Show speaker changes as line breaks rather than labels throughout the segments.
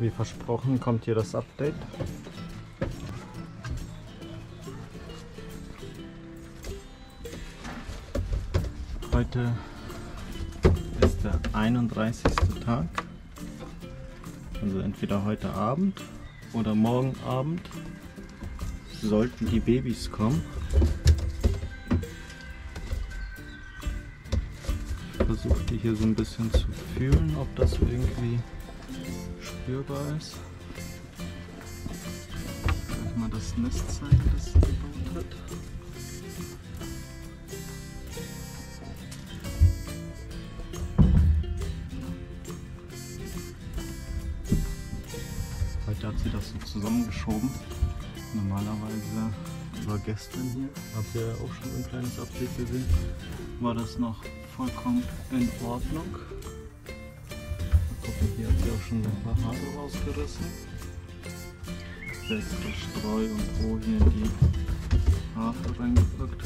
Wie versprochen kommt hier das Update. Heute ist der 31. Tag. Also entweder heute Abend oder morgen Abend sollten die Babys kommen. Ich versuche die hier so ein bisschen zu fühlen, ob das irgendwie spürbar ist. Gleich mal das Nest zeigen, das sie gebaut hat. Heute hat sie das so zusammengeschoben. Normalerweise war gestern hier, habt ihr auch schon ein kleines Update gesehen, war das noch vollkommen in Ordnung. Gucken, hier hat sie auch schon ein paar Haare rausgerissen. Extra Streu und wo hier in die Haare reingepackt.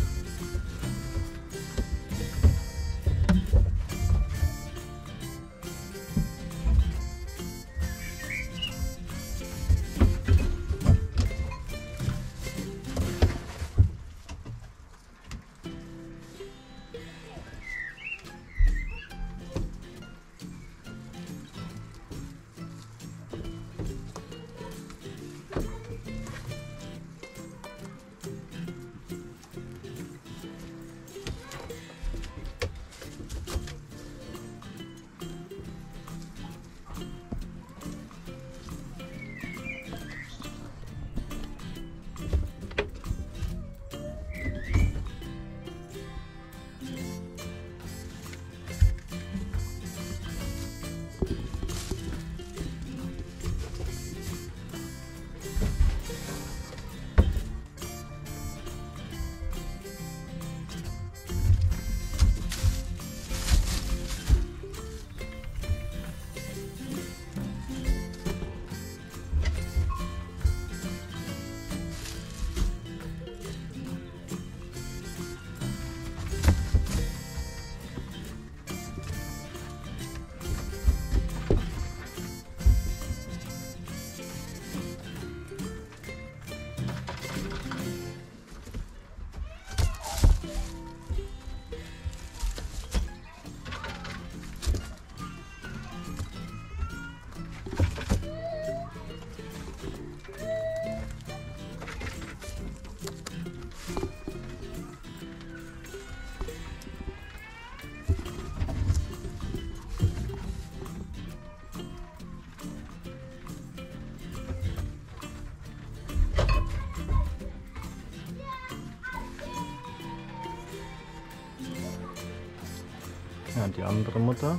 Ja, die andere Mutter,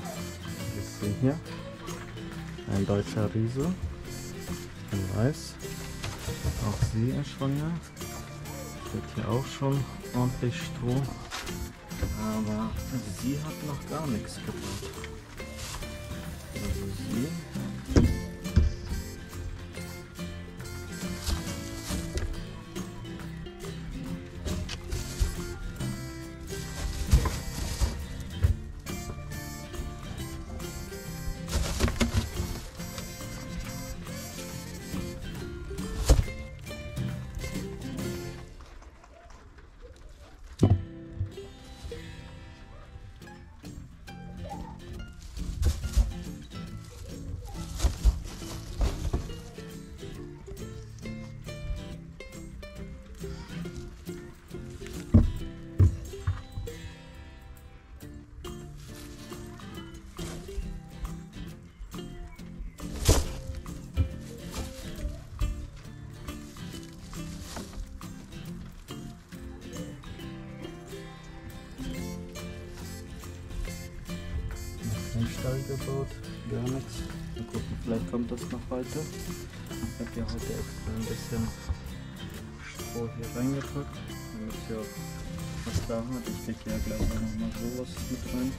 ist sie hier. Ein deutscher Riese. In weiß. Auch sie ist schwanger. Wird hier auch schon ordentlich Stroh. Aber sie hat noch gar nichts gebaut. Also sie Stall gebaut, gar nichts. Mal gucken, vielleicht kommt das noch heute. Ich habe ja heute extra ein bisschen Stroh hier reingepackt, damit sie auch was da hat. Ich lege ja gleich auch noch mal sowas mit rein.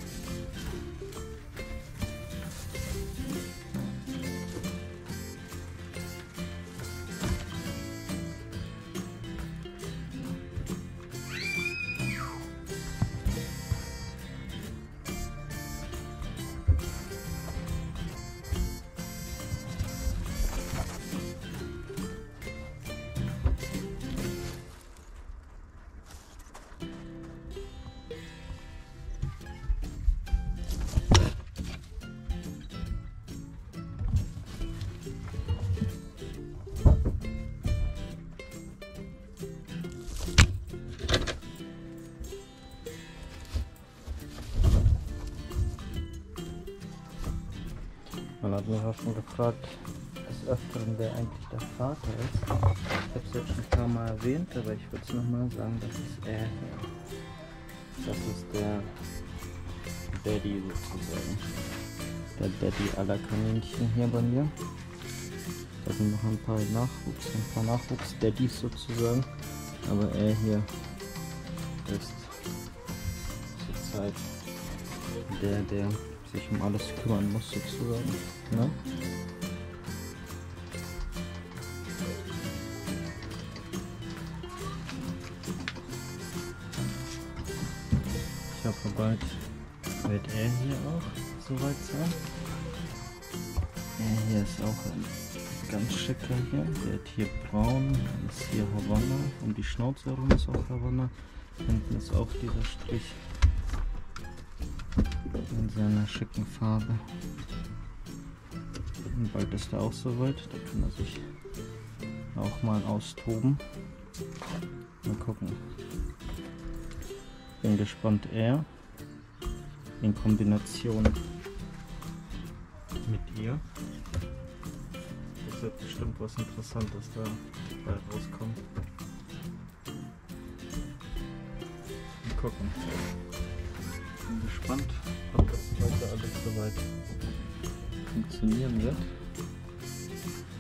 Man hat mich auch schon gefragt, des Öfteren, wer eigentlich der Vater ist. Ich habe es jetzt schon ein paar Mal erwähnt, aber ich würde es nochmal sagen, das ist er. Das ist der Daddy sozusagen. Der Daddy aller Kaninchen hier bei mir. Da sind noch ein paar Nachwuchs, ein paar Nachwuchs-Daddys sozusagen. Aber er hier ist zurzeit der, der sich um alles kümmern muss sozusagen. Ne? Ich hoffe bald wird er hier auch soweit sein. Er hier ist auch ein ganz schicker hier. Der hat hier braun, ist hier Havanna. Um die Schnauze herum ist auch Havanna. Hinten ist auch dieser Strich in seiner schicken Farbe. Und bald ist er auch soweit. Da kann er sich auch mal austoben. Mal gucken. Bin gespannt, er in Kombination mit ihr.
Das wird bestimmt was Interessantes da bald rauskommen. Mal gucken. Bin gespannt, soweit funktionieren wird.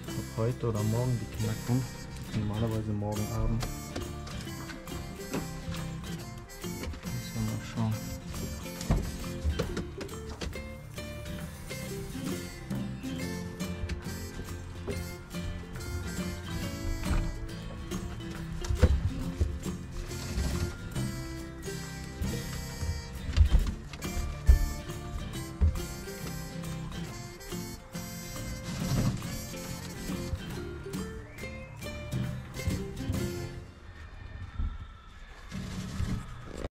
Ob heute oder morgen die Kinder kommen. Normalerweise morgen Abend.